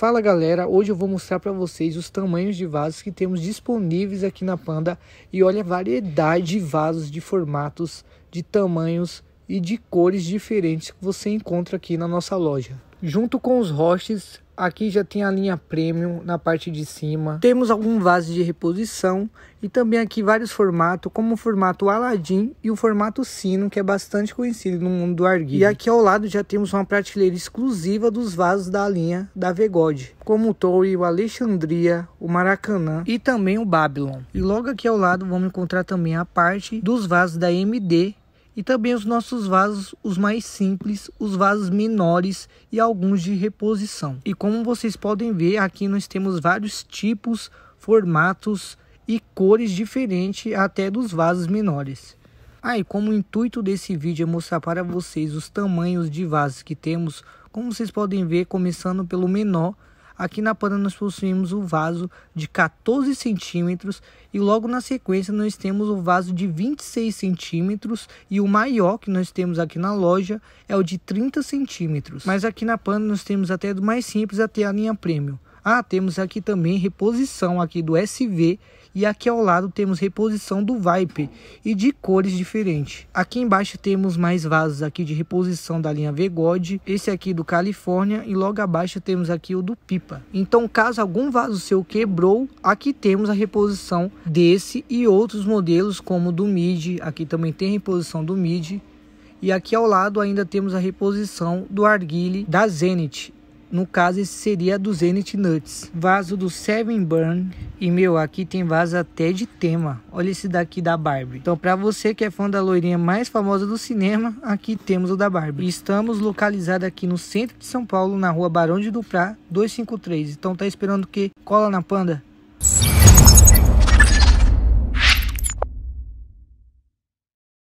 Fala galera, hoje eu vou mostrar para vocês os tamanhos de vasos que temos disponíveis aqui na Panda e olha a variedade de vasos de formatos, de tamanhos e de cores diferentes que você encontra aqui na nossa loja. Junto com os rostes, Aqui já tem a linha Premium na parte de cima. Temos algum vaso de reposição e também aqui vários formatos, como o formato Aladdin e o formato Sino, que é bastante conhecido no mundo do arguilha. E aqui ao lado já temos uma prateleira exclusiva dos vasos da linha da Vegode, como o Toei, o Alexandria, o Maracanã e também o Babylon. E logo aqui ao lado vamos encontrar também a parte dos vasos da MD e também os nossos vasos, os mais simples, os vasos menores e alguns de reposição. E como vocês podem ver, aqui nós temos vários tipos, formatos e cores diferentes até dos vasos menores. Ah, e como o intuito desse vídeo é mostrar para vocês os tamanhos de vasos que temos, como vocês podem ver, começando pelo menor, Aqui na pana nós possuímos o vaso de 14 centímetros e logo na sequência nós temos o vaso de 26 centímetros e o maior que nós temos aqui na loja é o de 30 centímetros. Mas aqui na pana nós temos até do mais simples até a linha Premium. Ah, temos aqui também reposição aqui do SV e aqui ao lado temos reposição do Viper e de cores diferentes. Aqui embaixo temos mais vasos aqui de reposição da linha V-God, esse aqui do Califórnia e logo abaixo temos aqui o do Pipa. Então caso algum vaso seu quebrou, aqui temos a reposição desse e outros modelos como do Mid, aqui também tem reposição do Mid. E aqui ao lado ainda temos a reposição do Arguile da Zenith no caso, esse seria do Zenith Nuts. Vaso do Seven Burn. E, meu, aqui tem vaso até de tema. Olha esse daqui da Barbie. Então, para você que é fã da loirinha mais famosa do cinema, aqui temos o da Barbie. Estamos localizados aqui no centro de São Paulo, na rua Barão de Duprá, 253. Então, tá esperando o quê? Cola na Panda.